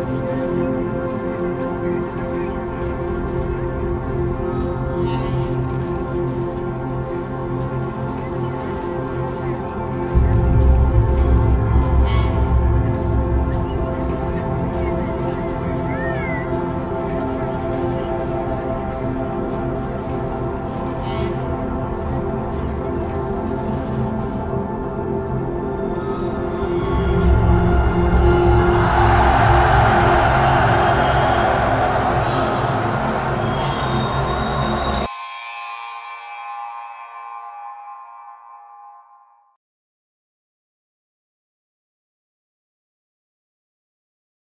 Música